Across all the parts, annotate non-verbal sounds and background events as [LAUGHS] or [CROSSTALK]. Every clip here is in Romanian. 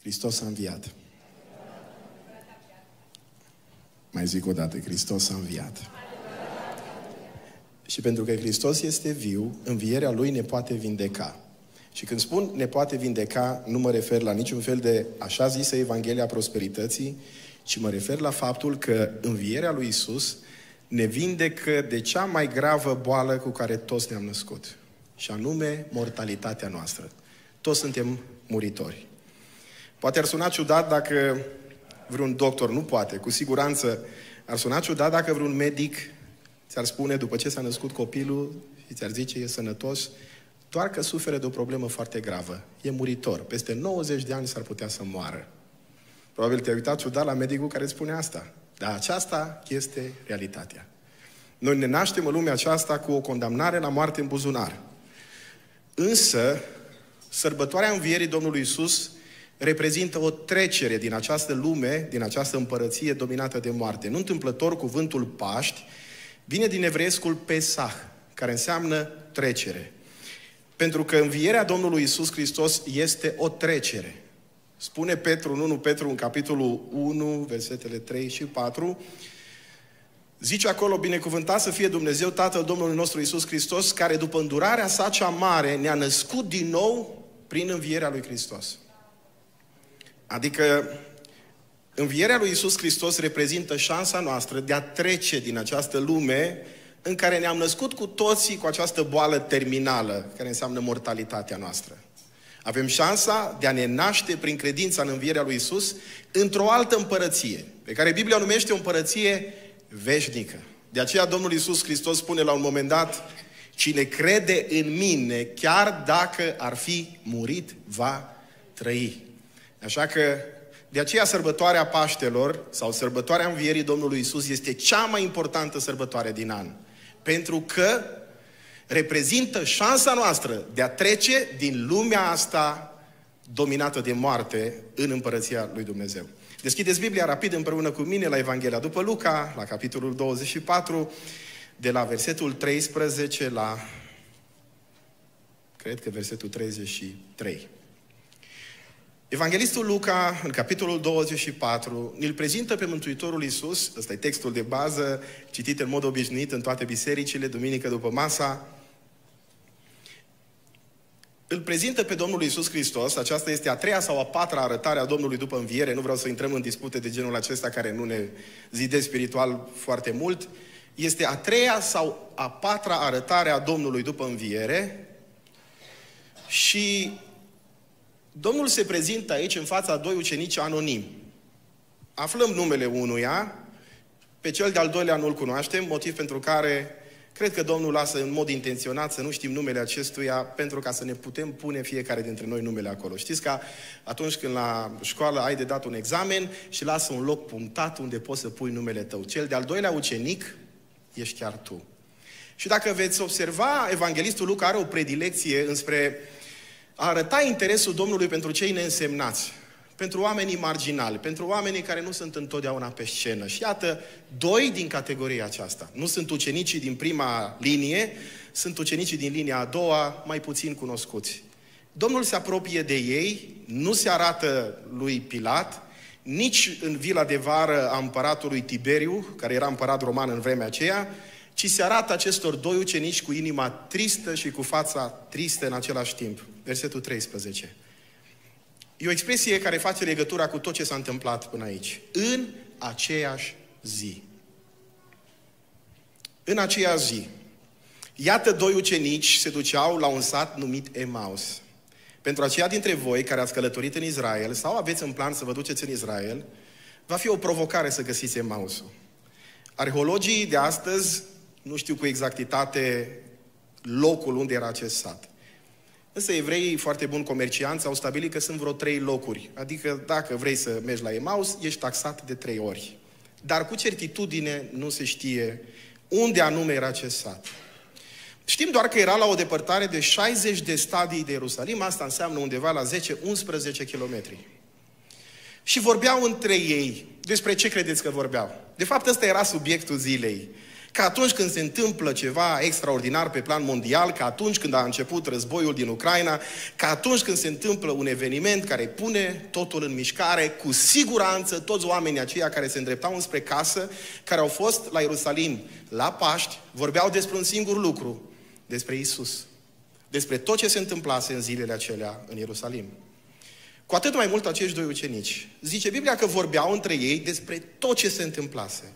Hristos a înviat. Mai zic o dată, Hristos a înviat. Și pentru că Hristos este viu, învierea Lui ne poate vindeca. Și când spun ne poate vindeca, nu mă refer la niciun fel de așa zisă Evanghelia Prosperității, ci mă refer la faptul că învierea lui Isus ne vindecă de cea mai gravă boală cu care toți ne-am născut. Și anume mortalitatea noastră. Toți suntem muritori. Poate ar suna ciudat dacă vreun doctor, nu poate, cu siguranță ar suna ciudat dacă vreun medic ți-ar spune după ce s-a născut copilul și ți-ar zice e sănătos, doar că suferă de o problemă foarte gravă. E muritor. Peste 90 de ani s-ar putea să moară. Probabil te-ai uitat ciudat la medicul care spune asta. Dar aceasta este realitatea. Noi ne naștem în lumea aceasta cu o condamnare la moarte în buzunar. Însă, sărbătoarea învierii Domnului Isus reprezintă o trecere din această lume, din această împărăție dominată de moarte. Nu întâmplător, cuvântul Paști vine din evreescul Pesach, care înseamnă trecere. Pentru că învierea Domnului Isus Hristos este o trecere. Spune Petru în 1 Petru în capitolul 1, versetele 3 și 4, Zice acolo, binecuvântat să fie Dumnezeu, Tatăl Domnului nostru Isus Hristos, care după îndurarea sa cea mare ne-a născut din nou prin învierea lui Hristos. Adică învierea lui Isus Hristos reprezintă șansa noastră de a trece din această lume în care ne-am născut cu toții cu această boală terminală, care înseamnă mortalitatea noastră. Avem șansa de a ne naște prin credința în învierea lui Isus într-o altă împărăție, pe care Biblia o numește o împărăție veșnică. De aceea Domnul Isus Hristos spune la un moment dat, cine crede în mine, chiar dacă ar fi murit, va trăi. Așa că de aceea sărbătoarea Paștelor sau sărbătoarea Învierii Domnului Isus este cea mai importantă sărbătoare din an. Pentru că reprezintă șansa noastră de a trece din lumea asta dominată de moarte în împărăția lui Dumnezeu. Deschideți Biblia rapid împreună cu mine la Evanghelia după Luca, la capitolul 24, de la versetul 13 la, cred că versetul 33. Evanghelistul Luca, în capitolul 24, îl prezintă pe Mântuitorul Iisus, ăsta e textul de bază, citit în mod obișnuit în toate bisericile, duminică după masa, îl prezintă pe Domnul Iisus Hristos, aceasta este a treia sau a patra arătare a Domnului după înviere, nu vreau să intrăm în dispute de genul acesta care nu ne zide spiritual foarte mult, este a treia sau a patra arătare a Domnului după înviere și Domnul se prezintă aici în fața a doi ucenici anonimi. Aflăm numele unuia, pe cel de-al doilea nu-l cunoaștem, motiv pentru care cred că Domnul lasă în mod intenționat să nu știm numele acestuia pentru ca să ne putem pune fiecare dintre noi numele acolo. Știți că atunci când la școală ai de dat un examen și lasă un loc punctat unde poți să pui numele tău. Cel de-al doilea ucenic ești chiar tu. Și dacă veți observa, Evanghelistul Luca are o predilecție înspre a arăta interesul Domnului pentru cei neînsemnați, pentru oamenii marginali, pentru oamenii care nu sunt întotdeauna pe scenă. Și iată, doi din categoria aceasta. Nu sunt ucenicii din prima linie, sunt ucenicii din linia a doua, mai puțin cunoscuți. Domnul se apropie de ei, nu se arată lui Pilat, nici în vila de vară a împăratului Tiberiu, care era împărat roman în vremea aceea, ci se arată acestor doi ucenici cu inima tristă și cu fața tristă în același timp. Versetul 13. E o expresie care face legătura cu tot ce s-a întâmplat până aici. În aceeași zi. În aceeași zi. Iată doi ucenici se duceau la un sat numit Emaus. Pentru aceia dintre voi care ați călătorit în Israel sau aveți în plan să vă duceți în Israel, va fi o provocare să găsiți Emausul. Arheologii de astăzi nu știu cu exactitate locul unde era acest sat. Însă evreii foarte buni comercianți au stabilit că sunt vreo trei locuri. Adică dacă vrei să mergi la Emaus, ești taxat de trei ori. Dar cu certitudine nu se știe unde anume era acest sat. Știm doar că era la o depărtare de 60 de stadii de Ierusalim, asta înseamnă undeva la 10-11 kilometri. Și vorbeau între ei. Despre ce credeți că vorbeau? De fapt, ăsta era subiectul zilei. Că atunci când se întâmplă ceva extraordinar pe plan mondial, că atunci când a început războiul din Ucraina, că atunci când se întâmplă un eveniment care pune totul în mișcare, cu siguranță toți oamenii aceia care se îndreptau înspre casă, care au fost la Ierusalim la Paști, vorbeau despre un singur lucru, despre Isus. Despre tot ce se întâmplase în zilele acelea în Ierusalim. Cu atât mai mult acești doi ucenici. Zice Biblia că vorbeau între ei despre tot ce se întâmplase.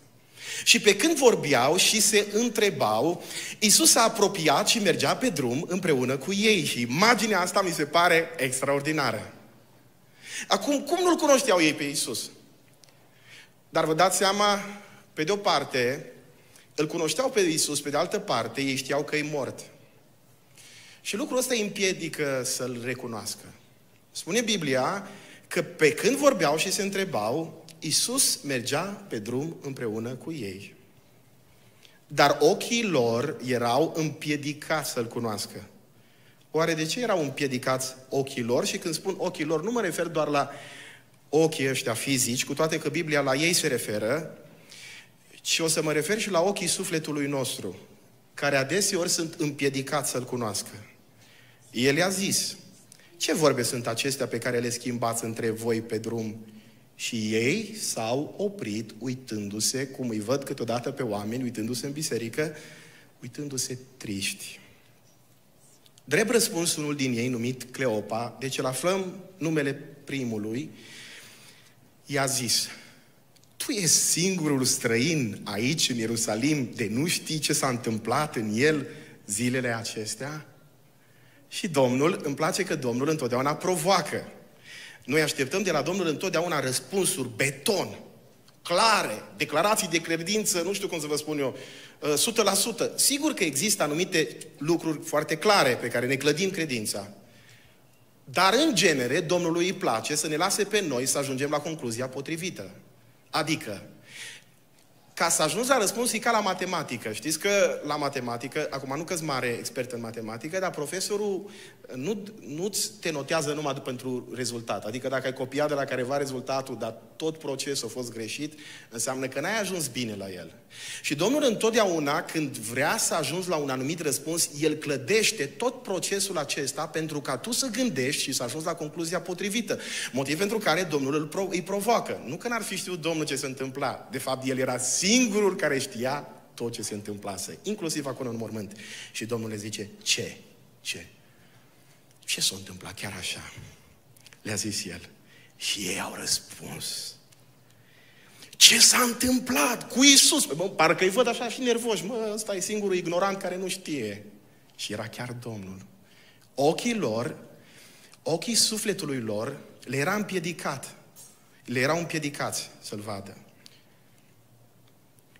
Și pe când vorbeau și se întrebau, Isus s-a apropiat și mergea pe drum împreună cu ei. Și imaginea asta mi se pare extraordinară. Acum, cum nu-L cunoșteau ei pe Isus? Dar vă dați seama, pe de o parte, îl cunoșteau pe Isus, pe de altă parte, ei știau că e mort. Și lucrul ăsta îi împiedică să-L recunoască. Spune Biblia că pe când vorbeau și se întrebau, Isus mergea pe drum împreună cu ei. Dar ochii lor erau împiedicați să-L cunoască. Oare de ce erau împiedicați ochii lor? Și când spun ochii lor, nu mă refer doar la ochii ăștia fizici, cu toate că Biblia la ei se referă, ci o să mă refer și la ochii sufletului nostru, care adeseori sunt împiedicați să-L cunoască. El i-a zis, ce vorbe sunt acestea pe care le schimbați între voi pe drum? Și ei s-au oprit uitându-se, cum îi văd câteodată pe oameni, uitându-se în biserică, uitându-se triști. Drept răspuns unul din ei, numit Cleopa, deci îl aflăm numele primului, i-a zis, tu ești singurul străin aici în Ierusalim de nu știi ce s-a întâmplat în el zilele acestea? Și Domnul, îmi place că Domnul întotdeauna provoacă. Noi așteptăm de la Domnul întotdeauna răspunsuri, beton, clare, declarații de credință, nu știu cum să vă spun eu, 100%. Uh, Sigur că există anumite lucruri foarte clare pe care ne clădim credința. Dar, în genere, Domnului îi place să ne lase pe noi să ajungem la concluzia potrivită. Adică, ca să ajungi la răspuns e ca la matematică. Știți că la matematică, acum nu că mare expert în matematică, dar profesorul nu, nu te notează numai pentru rezultat. Adică dacă ai copiat de la careva rezultatul, dar tot procesul a fost greșit, înseamnă că n-ai ajuns bine la el. Și Domnul întotdeauna, când vrea să ajungi la un anumit răspuns, El clădește tot procesul acesta pentru ca tu să gândești și să ajungi la concluzia potrivită. Motiv pentru care Domnul îl pro- îi provoacă. Nu că n-ar fi știut Domnul ce se întâmpla. De fapt, El era singurul care știa tot ce se întâmplase, inclusiv acolo în mormânt. Și Domnul le zice, ce? Ce? Ce s-a întâmplat chiar așa? Le-a zis el. Și ei au răspuns. Ce s-a întâmplat cu Isus? Păi, bă, parcă îi văd așa și nervoși. Mă, ăsta e singurul ignorant care nu știe. Și era chiar Domnul. Ochii lor, ochii sufletului lor, le era împiedicat. Le erau împiedicați să-L vadă.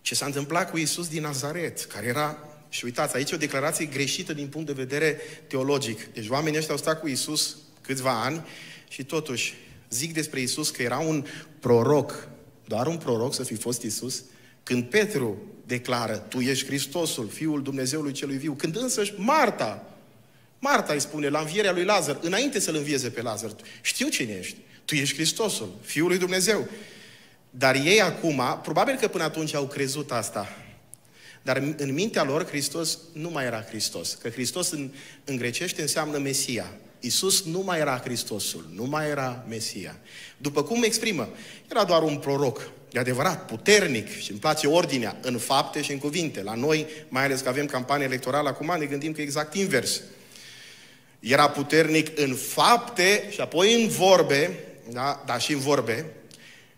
Ce s-a întâmplat cu Isus din Nazaret, care era și uitați, aici e o declarație greșită din punct de vedere teologic. Deci oamenii ăștia au stat cu Isus câțiva ani și totuși zic despre Isus că era un proroc, doar un proroc să fi fost Isus, când Petru declară, tu ești Hristosul, Fiul Dumnezeului celui viu, când însăși Marta, Marta îi spune la învierea lui Lazar, înainte să-l învieze pe Lazar, știu cine ești, tu ești Hristosul, Fiul lui Dumnezeu. Dar ei acum, probabil că până atunci au crezut asta, dar în mintea lor Hristos nu mai era Hristos. Că Hristos în, în grecește înseamnă Mesia. Isus nu mai era Hristosul, nu mai era Mesia. După cum exprimă, era doar un proroc, e adevărat, puternic și îmi place ordinea în fapte și în cuvinte. La noi, mai ales că avem campanie electorală acum, ne gândim că e exact invers. Era puternic în fapte și apoi în vorbe, da, dar și în vorbe,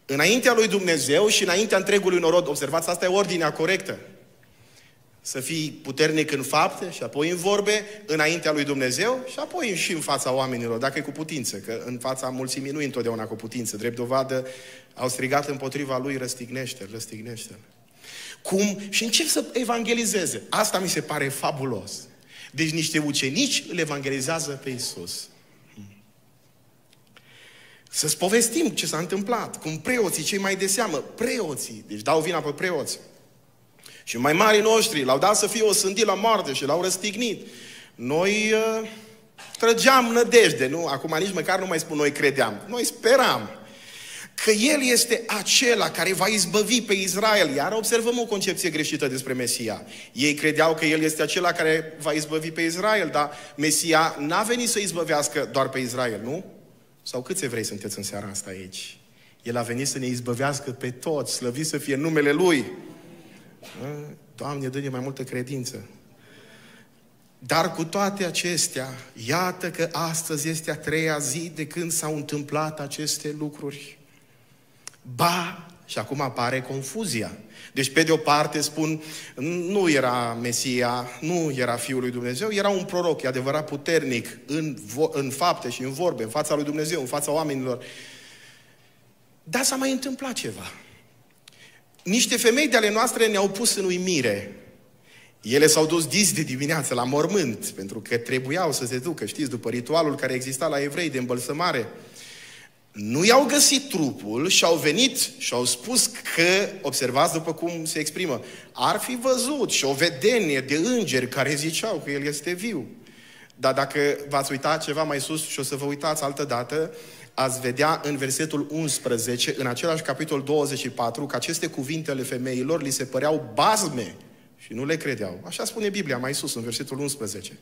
înaintea lui Dumnezeu și înaintea întregului norod. Observați, asta e ordinea corectă să fii puternic în fapte și apoi în vorbe, înaintea lui Dumnezeu și apoi și în fața oamenilor, dacă e cu putință, că în fața mulțimii nu e întotdeauna cu putință. Drept dovadă, au strigat împotriva lui, răstignește răstignește Cum? Și încep să evangelizeze. Asta mi se pare fabulos. Deci niște ucenici îl evangelizează pe Isus. Să-ți povestim ce s-a întâmplat, cum preoții, cei mai de seamă, preoții, deci dau vina pe preoți, și mai mari noștri l-au dat să fie o sândit la moarte și l-au răstignit. Noi uh, trăgeam nădejde, nu? Acum nici măcar nu mai spun noi credeam. Noi speram. că El este acela care va izbăvi pe Israel. Iar observăm o concepție greșită despre Mesia. Ei credeau că El este acela care va izbăvi pe Israel, dar Mesia n-a venit să izbăvească doar pe Israel, nu? Sau câți evrei sunteți în seara asta aici? El a venit să ne izbăvească pe toți, slăvit să fie numele Lui. Doamne, dă-ne mai multă credință. Dar cu toate acestea, iată că astăzi este a treia zi de când s-au întâmplat aceste lucruri. Ba, și acum apare confuzia. Deci, pe de o parte spun, nu era Mesia, nu era Fiul lui Dumnezeu, era un proroc, e adevărat puternic în, vo- în fapte și în vorbe, în fața lui Dumnezeu, în fața oamenilor. Dar s-a mai întâmplat ceva. Niște femei de ale noastre ne-au pus în uimire. Ele s-au dus dis de dimineață la mormânt, pentru că trebuiau să se ducă, știți, după ritualul care exista la evrei de îmbălsămare. Nu i-au găsit trupul și au venit și au spus că, observați după cum se exprimă, ar fi văzut și o vedenie de îngeri care ziceau că el este viu. Dar dacă v-ați uitat ceva mai sus și o să vă uitați altă dată, ați vedea în versetul 11, în același capitol 24, că aceste cuvintele femeilor li se păreau bazme și nu le credeau. Așa spune Biblia mai sus, în versetul 11.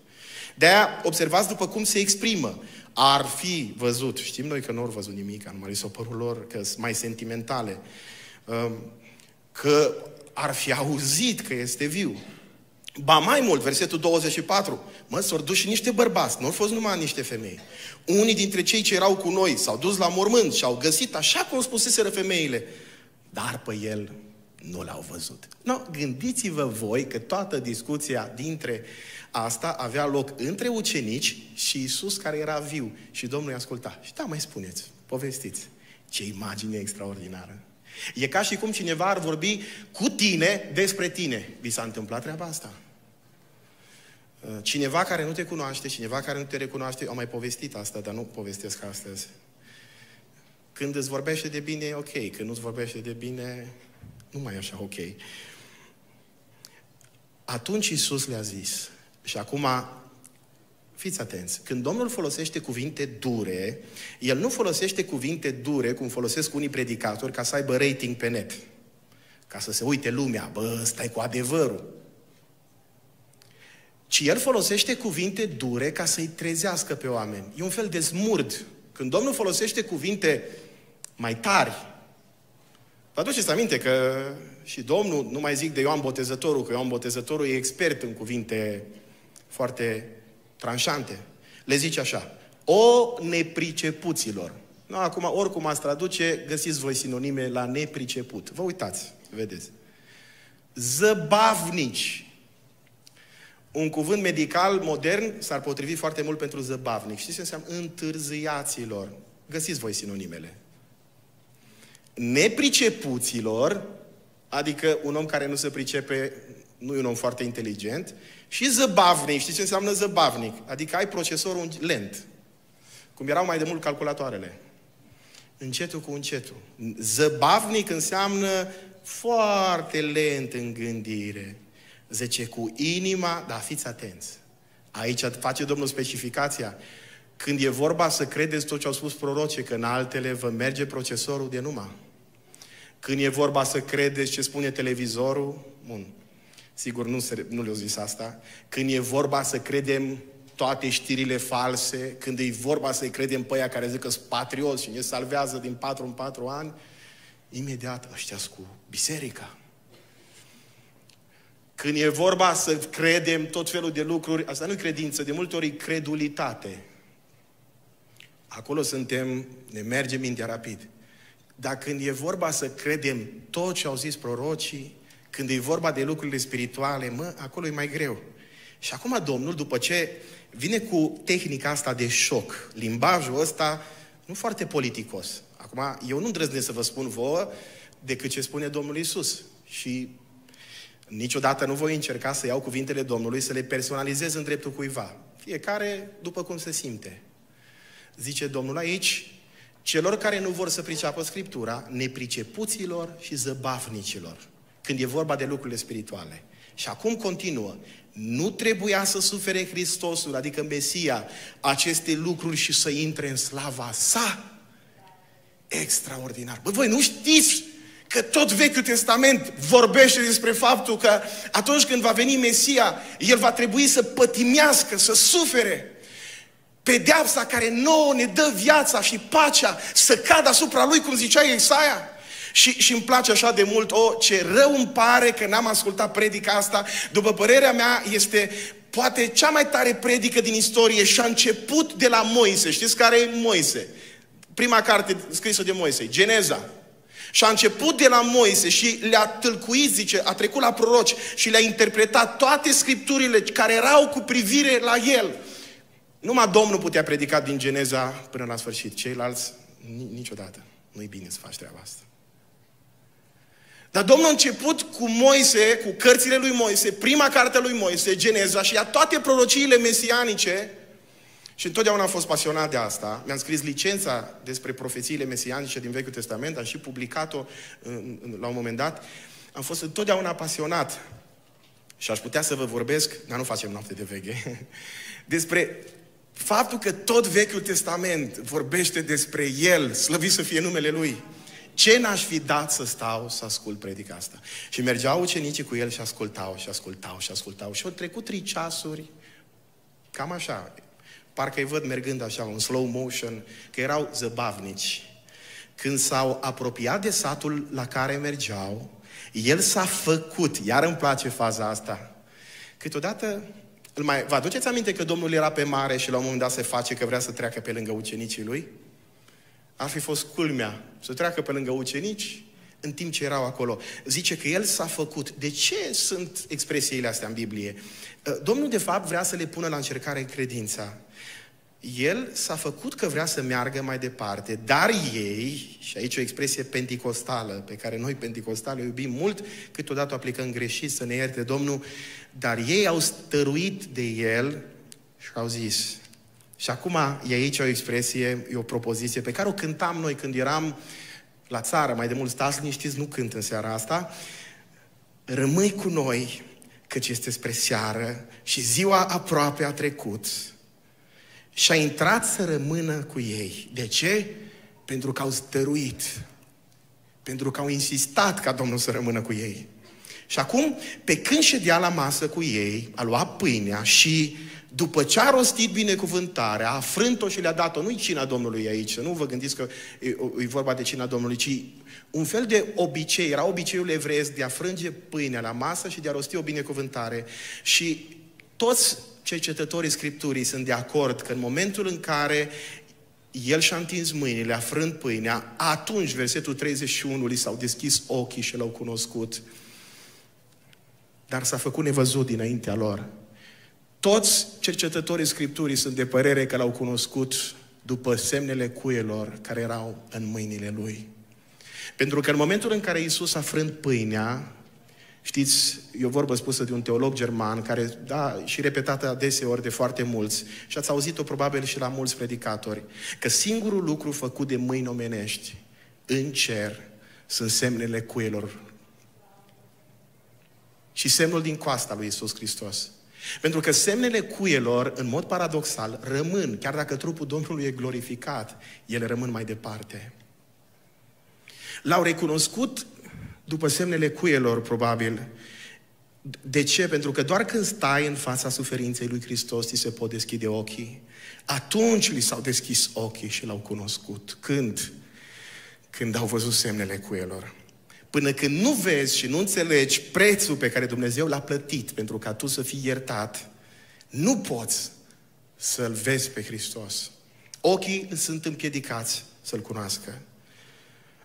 De-aia observați după cum se exprimă. Ar fi văzut, știm noi că nu au văzut nimic, numai li s părul lor că sunt mai sentimentale, um, că ar fi auzit că este viu. Ba mai mult, versetul 24, mă, s-au dus și niște bărbați, nu au fost numai niște femei. Unii dintre cei ce erau cu noi s-au dus la mormânt și au găsit așa cum spuseseră femeile, dar pe el nu l-au văzut. No, gândiți-vă voi că toată discuția dintre asta avea loc între ucenici și Isus care era viu. Și Domnul îi asculta. Și da, mai spuneți, povestiți. Ce imagine extraordinară. E ca și cum cineva ar vorbi cu tine despre tine. Vi s-a întâmplat treaba asta? Uh, cineva care nu te cunoaște, cineva care nu te recunoaște, au mai povestit asta, dar nu povestesc astăzi. Când îți vorbește de bine, e ok. Când nu-ți vorbește de bine, nu mai e așa ok. Atunci Isus le-a zis, și acum fiți atenți, când Domnul folosește cuvinte dure, El nu folosește cuvinte dure cum folosesc unii predicatori ca să aibă rating pe net. Ca să se uite lumea, bă, stai cu adevărul. Ci El folosește cuvinte dure ca să-i trezească pe oameni. E un fel de smurd. Când Domnul folosește cuvinte mai tari, Vă aduceți aminte că și Domnul, nu mai zic de Ioan Botezătorul, că Ioan Botezătorul e expert în cuvinte foarte tranșante. Le zice așa, o nepricepuților. Nu, acum, oricum ați traduce, găsiți voi sinonime la nepriceput. Vă uitați, vedeți. Zăbavnici. Un cuvânt medical modern s-ar potrivi foarte mult pentru zăbavnic. Știți ce înseamnă? Întârziaților. Găsiți voi sinonimele nepricepuților, adică un om care nu se pricepe, nu e un om foarte inteligent, și zăbavnic. Știți ce înseamnă zăbavnic? Adică ai procesorul lent. Cum erau mai de mult calculatoarele. Încetul cu încetul. Zăbavnic înseamnă foarte lent în gândire. Zice, cu inima, dar fiți atenți. Aici face Domnul specificația. Când e vorba să credeți tot ce au spus prorocii, că în altele vă merge procesorul de numai. Când e vorba să credeți ce spune televizorul, bun, sigur nu, se, nu le-au zis asta. Când e vorba să credem toate știrile false, când e vorba să-i credem pe aia care zic că sunt patrioți și ne salvează din patru în patru ani, imediat ăștia cu biserica. Când e vorba să credem tot felul de lucruri, asta nu e credință, de multe ori e credulitate. Acolo suntem, ne merge mintea rapid. Dar când e vorba să credem tot ce au zis prorocii, când e vorba de lucrurile spirituale, mă, acolo e mai greu. Și acum Domnul, după ce vine cu tehnica asta de șoc, limbajul ăsta, nu foarte politicos. Acum, eu nu îndrăznesc să vă spun vouă decât ce spune Domnul Isus. Și niciodată nu voi încerca să iau cuvintele Domnului, să le personalizez în dreptul cuiva. Fiecare după cum se simte. Zice Domnul aici, celor care nu vor să priceapă Scriptura, nepricepuților și zăbafnicilor, când e vorba de lucrurile spirituale. Și acum continuă. Nu trebuia să sufere Hristosul, adică Mesia, aceste lucruri și să intre în slava sa? extraordinar. Bă, voi nu știți că tot Vechiul Testament vorbește despre faptul că atunci când va veni Mesia, El va trebui să pătimească, să sufere. Pedeapsa care nouă ne dă viața și pacea să cadă asupra Lui, cum zicea Isaia. Și, și îmi place așa de mult, o, ce rău îmi pare că n-am ascultat predica asta. După părerea mea, este poate cea mai tare predică din istorie și a început de la Moise. Știți care e Moise? Prima carte scrisă de Moise, Geneza. Și a început de la Moise și le-a tâlcuit, zice, a trecut la proroci și le-a interpretat toate scripturile care erau cu privire la el. Numai Domnul putea predica din Geneza până la sfârșit. Ceilalți, niciodată. Nu-i bine să faci treaba asta. Dar Domnul a început cu Moise, cu cărțile lui Moise, prima carte lui Moise, Geneza, și a toate prorociile mesianice, și întotdeauna am fost pasionat de asta. Mi-am scris licența despre profețiile mesianice din Vechiul Testament, am și publicat-o la un moment dat. Am fost întotdeauna pasionat și aș putea să vă vorbesc, dar nu facem noapte de veche, [LAUGHS] despre faptul că tot Vechiul Testament vorbește despre El, slăvit să fie numele Lui. Ce n-aș fi dat să stau să ascult predica asta? Și mergeau ucenicii cu el și ascultau și ascultau și ascultau. Și au trecut trei ceasuri, cam așa. Parcă îi văd mergând așa, în slow motion, că erau zăbavnici. Când s-au apropiat de satul la care mergeau, el s-a făcut, iar îmi place faza asta, câteodată îl mai, vă aduceți aminte că Domnul era pe mare și la un moment dat se face că vrea să treacă pe lângă ucenicii lui? Ar fi fost culmea să treacă pe lângă ucenici în timp ce erau acolo. Zice că el s-a făcut. De ce sunt expresiile astea în Biblie? Uh, Domnul, de fapt, vrea să le pună la încercare credința. El s-a făcut că vrea să meargă mai departe, dar ei, și aici o expresie penticostală, pe care noi penticostale o iubim mult, câteodată o aplicăm greșit, să ne ierte Domnul, dar ei au stăruit de el și au zis, și acum e aici o expresie, e o propoziție pe care o cântam noi când eram la țară, mai de mult stați liniștiți, nu cânt în seara asta, rămâi cu noi, căci este spre seară și ziua aproape a trecut. Și a intrat să rămână cu ei. De ce? Pentru că au stăruit. Pentru că au insistat ca Domnul să rămână cu ei. Și acum, pe când ședea la masă cu ei, a luat pâinea și după ce a rostit binecuvântarea, a frânt-o și le-a dat-o, nu-i cina Domnului aici, nu vă gândiți că e, e vorba de cina Domnului, ci un fel de obicei, era obiceiul evreiesc de a frânge pâinea la masă și de a rosti o binecuvântare. Și toți cercetătorii Scripturii sunt de acord că în momentul în care el și-a întins mâinile, a frânt pâinea, atunci, versetul 31, li s-au deschis ochii și l-au cunoscut. Dar s-a făcut nevăzut dinaintea lor. Toți cercetătorii Scripturii sunt de părere că l-au cunoscut după semnele cuielor care erau în mâinile lui. Pentru că în momentul în care Isus a frânt pâinea, știți, e o vorbă spusă de un teolog german, care, da, și repetată adeseori de foarte mulți, și ați auzit-o probabil și la mulți predicatori, că singurul lucru făcut de mâini omenești în cer sunt semnele cuielor și semnul din coasta lui Isus Hristos. Pentru că semnele cuielor, în mod paradoxal, rămân, chiar dacă trupul Domnului e glorificat, ele rămân mai departe. L-au recunoscut după semnele cuielor, probabil. De ce? Pentru că doar când stai în fața suferinței lui Hristos, ți se pot deschide ochii. Atunci li s-au deschis ochii și l-au cunoscut. Când? Când au văzut semnele cuielor. Până când nu vezi și nu înțelegi prețul pe care Dumnezeu l-a plătit pentru ca tu să fii iertat, nu poți să-L vezi pe Hristos. Ochii sunt împiedicați să-L cunoască.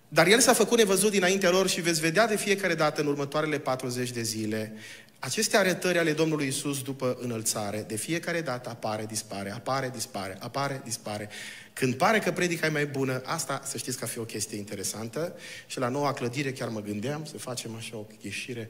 Dar El s-a făcut nevăzut dinaintea lor și veți vedea de fiecare dată în următoarele 40 de zile aceste arătări ale Domnului Isus după înălțare. De fiecare dată apare, dispare, apare, dispare, apare, dispare. Când pare că predica e mai bună, asta să știți că fi o chestie interesantă și la noua clădire chiar mă gândeam să facem așa o ieșire.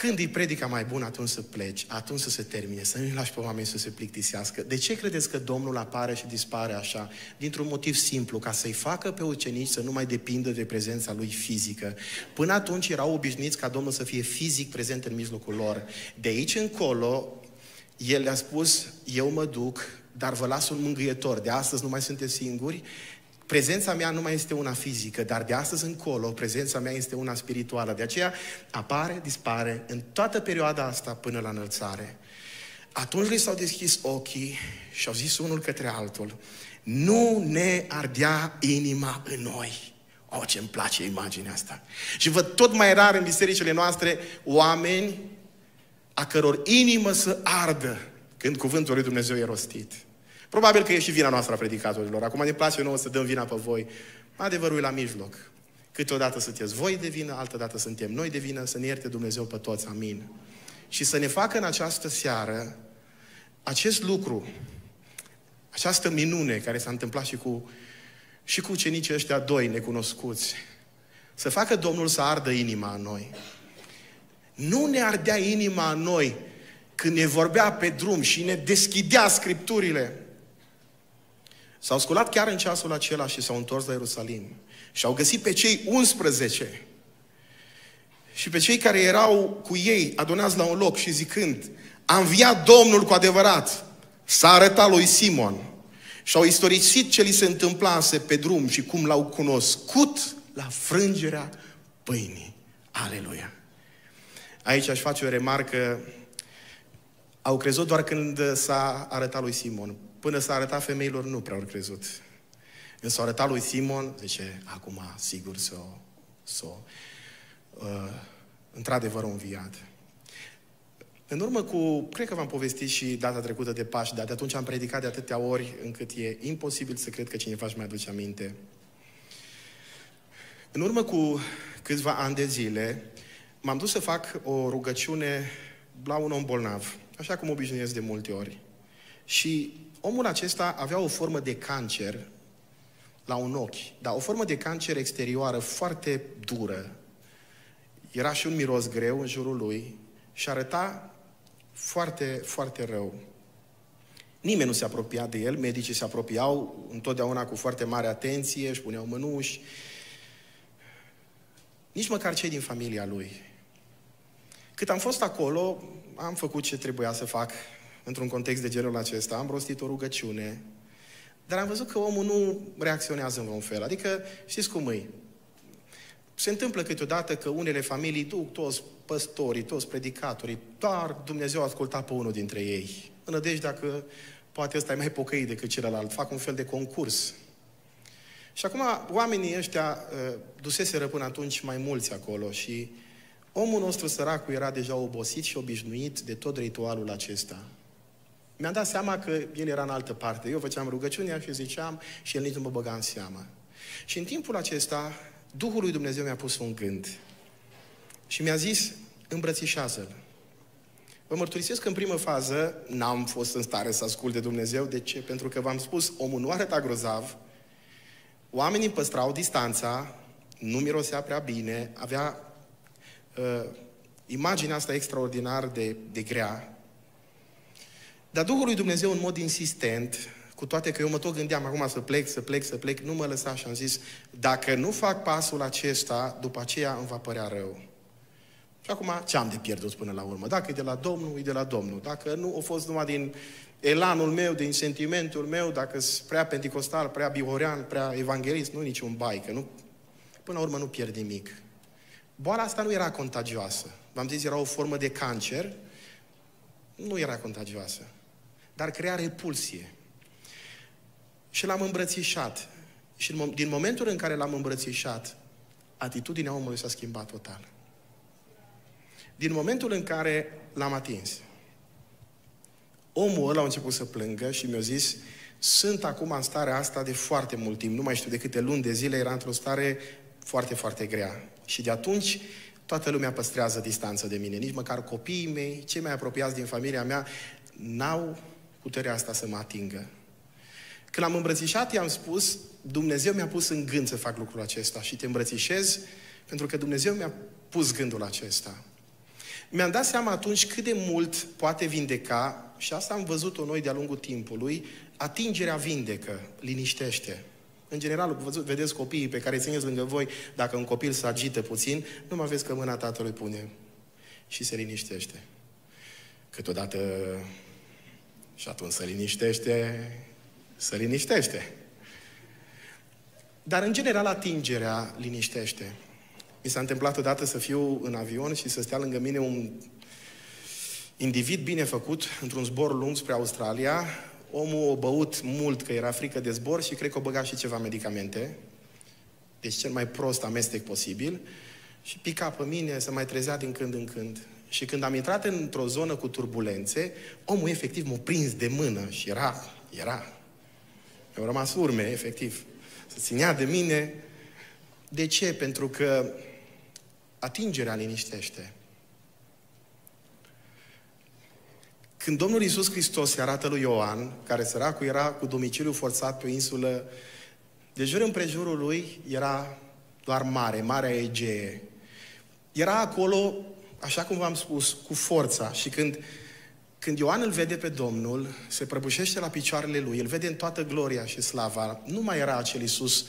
Când e predica mai bună, atunci să pleci, atunci să se termine, să nu lași pe oameni să se plictisească. De ce credeți că Domnul apare și dispare așa? Dintr-un motiv simplu, ca să-i facă pe ucenici să nu mai depindă de prezența lui fizică. Până atunci erau obișnuiți ca Domnul să fie fizic prezent în mijlocul lor. De aici încolo, El le-a spus, eu mă duc, dar vă las un mângâietor. De astăzi nu mai sunteți singuri, prezența mea nu mai este una fizică, dar de astăzi încolo prezența mea este una spirituală. De aceea apare, dispare în toată perioada asta până la înălțare. Atunci li s-au deschis ochii și au zis unul către altul, nu ne ardea inima în noi. O, ce îmi place imaginea asta. Și văd tot mai rar în bisericile noastre oameni a căror inimă să ardă când cuvântul lui Dumnezeu e rostit. Probabil că e și vina noastră a predicatorilor. Acum ne place nouă să dăm vina pe voi. Adevărul e la mijloc. Câteodată sunteți voi de vină, altădată suntem noi de vină, să ne ierte Dumnezeu pe toți. Amin. Și să ne facă în această seară acest lucru, această minune care s-a întâmplat și cu, și cu ucenicii ăștia doi necunoscuți, să facă Domnul să ardă inima în noi. Nu ne ardea inima în noi când ne vorbea pe drum și ne deschidea scripturile. S-au sculat chiar în ceasul acela și s-au întors la Ierusalim. Și au găsit pe cei 11 și pe cei care erau cu ei adunați la un loc și zicând, a înviat Domnul cu adevărat, s-a arătat lui Simon și au istorisit ce li se întâmplase pe drum și cum l-au cunoscut la frângerea pâinii. Aleluia! Aici aș face o remarcă. Au crezut doar când s-a arătat lui Simon. Până s-a arătat femeilor, nu prea au crezut. Când s-a arătat lui Simon, zice, acum sigur s-o, s-o uh, într-adevăr un înviat. În urmă cu, cred că v-am povestit și data trecută de Paști, dar de atunci am predicat de atâtea ori încât e imposibil să cred că cineva își mai aduce aminte. În urmă cu câțiva ani de zile, m-am dus să fac o rugăciune la un om bolnav, așa cum obișnuiesc de multe ori. Și omul acesta avea o formă de cancer la un ochi, dar o formă de cancer exterioară foarte dură. Era și un miros greu în jurul lui și arăta foarte, foarte rău. Nimeni nu se apropia de el, medicii se apropiau întotdeauna cu foarte mare atenție, își puneau mânuși. Nici măcar cei din familia lui. Cât am fost acolo, am făcut ce trebuia să fac într-un context de genul acesta, am rostit o rugăciune, dar am văzut că omul nu reacționează în vreun fel. Adică, știți cum e? Se întâmplă câteodată că unele familii duc toți păstorii, toți predicatorii, doar Dumnezeu a ascultat pe unul dintre ei. În nădejde că poate ăsta e mai pocăit decât celălalt. Fac un fel de concurs. Și acum oamenii ăștia uh, duseseră până atunci mai mulți acolo și omul nostru săracul era deja obosit și obișnuit de tot ritualul acesta. Mi-am dat seama că el era în altă parte. Eu făceam rugăciunea și ziceam și el nici nu mă băga în seamă. Și în timpul acesta, Duhul lui Dumnezeu mi-a pus un gând. Și mi-a zis, îmbrățișează-l. Vă mărturisesc că în primă fază n-am fost în stare să ascult de Dumnezeu. De ce? Pentru că v-am spus, omul nu arăta grozav, oamenii păstrau distanța, nu mirosea prea bine, avea uh, imaginea asta extraordinar de, de grea. Dar Duhul lui Dumnezeu în mod insistent, cu toate că eu mă tot gândeam acum să plec, să plec, să plec, nu mă lăsa și am zis, dacă nu fac pasul acesta, după aceea îmi va părea rău. Și acum ce am de pierdut până la urmă? Dacă e de la Domnul, e de la Domnul. Dacă nu a fost numai din elanul meu, din sentimentul meu, dacă sunt prea pentecostal, prea bihorean, prea evanghelist, nu niciun bai, că nu, până la urmă nu pierd nimic. Boala asta nu era contagioasă. V-am zis, era o formă de cancer, nu era contagioasă, dar crea repulsie. Și l-am îmbrățișat. Și din momentul în care l-am îmbrățișat, atitudinea omului s-a schimbat total. Din momentul în care l-am atins, omul ăla a început să plângă și mi-a zis, sunt acum în starea asta de foarte mult timp, nu mai știu de câte luni de zile, era într-o stare foarte, foarte grea. Și de atunci toată lumea păstrează distanță de mine, nici măcar copiii mei, cei mai apropiați din familia mea, n-au puterea asta să mă atingă. Când l-am îmbrățișat, i-am spus, Dumnezeu mi-a pus în gând să fac lucrul acesta și te îmbrățișez pentru că Dumnezeu mi-a pus gândul acesta. Mi-am dat seama atunci cât de mult poate vindeca, și asta am văzut-o noi de-a lungul timpului, atingerea vindecă, liniștește. În general, vedeți copiii pe care țineți lângă voi, dacă un copil se agită puțin, nu mai vezi că mâna tatălui pune și se liniștește. Câteodată și atunci se liniștește, se liniștește. Dar, în general, atingerea liniștește. Mi s-a întâmplat odată să fiu în avion și să stea lângă mine un individ bine făcut, într-un zbor lung spre Australia. Omul a băut mult că era frică de zbor și cred că o băga și ceva medicamente. Deci cel mai prost amestec posibil. Și pica pe mine, să mai trezea din când în când. Și când am intrat într-o zonă cu turbulențe, omul efectiv m-a prins de mână și era, era. Mi-au rămas urme, efectiv. Se ținea de mine. De ce? Pentru că atingerea liniștește. Când Domnul Iisus Hristos se arată lui Ioan, care săracul era cu domiciliu forțat pe o insulă, de jur împrejurul lui era doar mare, Marea Egee. Era acolo, așa cum v-am spus, cu forța. Și când, când Ioan îl vede pe Domnul, se prăbușește la picioarele lui, îl vede în toată gloria și slava. Nu mai era acel Iisus